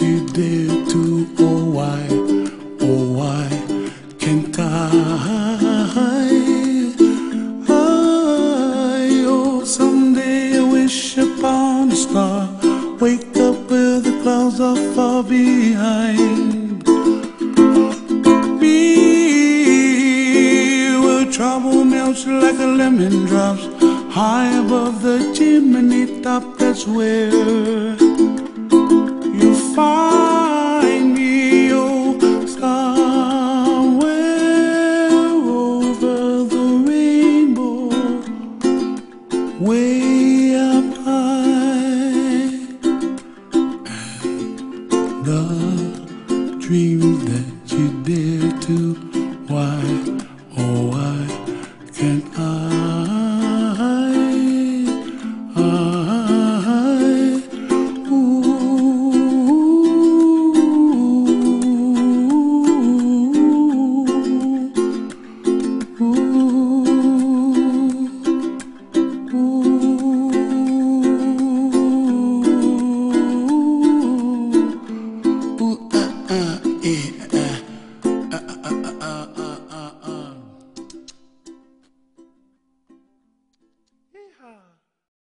you did to, oh, why, oh, why can't I? I, oh, someday I wish upon a star. Wake up where the clouds are far behind. Be where trouble melts like a lemon drops high above the chimney top. That's where find me, oh, somewhere over the rainbow, way up high. And the dreams that you dare to, why?